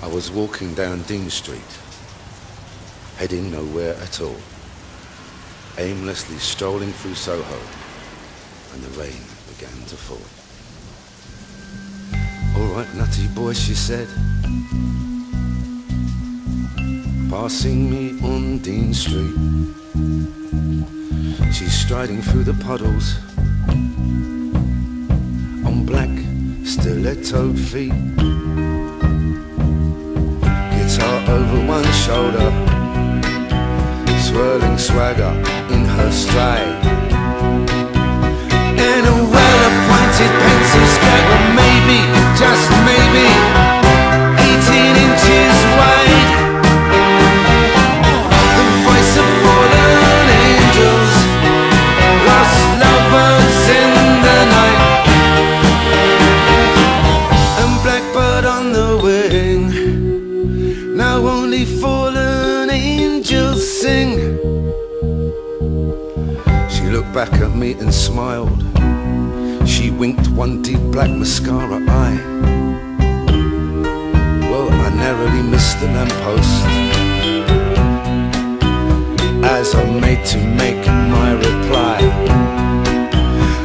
I was walking down Dean Street, heading nowhere at all, aimlessly strolling through Soho, and the rain began to fall. All right, nutty boy, she said, passing me on Dean Street. She's striding through the puddles on black stilettoed feet over one shoulder, swirling swagger in her stride. Now fallen angels sing. She looked back at me and smiled. She winked one deep black mascara eye. Well, I narrowly missed the lamppost as I made to make my reply.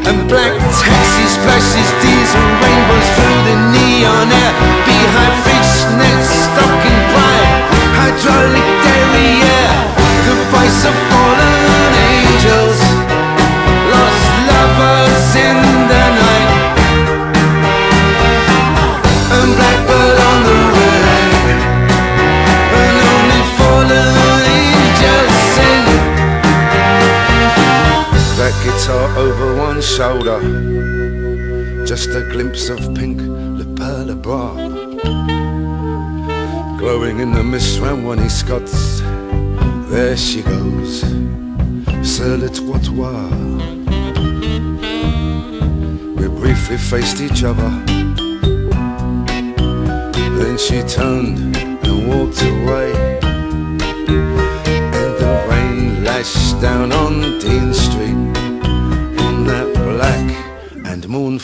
And black taxi splashes diesel rainbows through the neon guitar over one shoulder. Just a glimpse of pink La Perla bra. Glowing in the mist round Ronnie Scott's. There she goes, sur le trottoir. We briefly faced each other. Then she turned and walked away.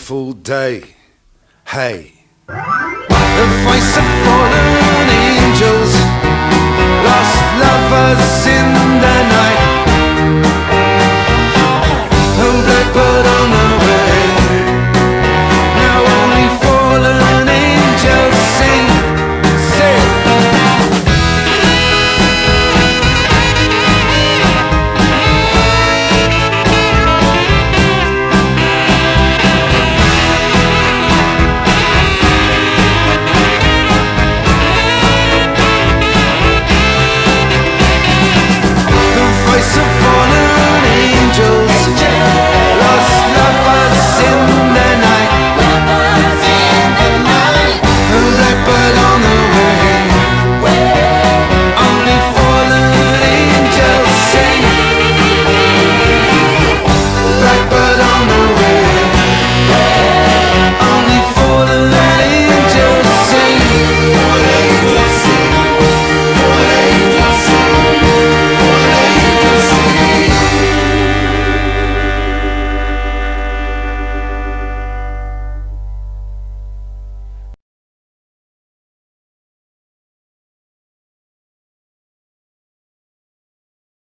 Mournful day. Hey. The voice of fallen angels, lost lovers in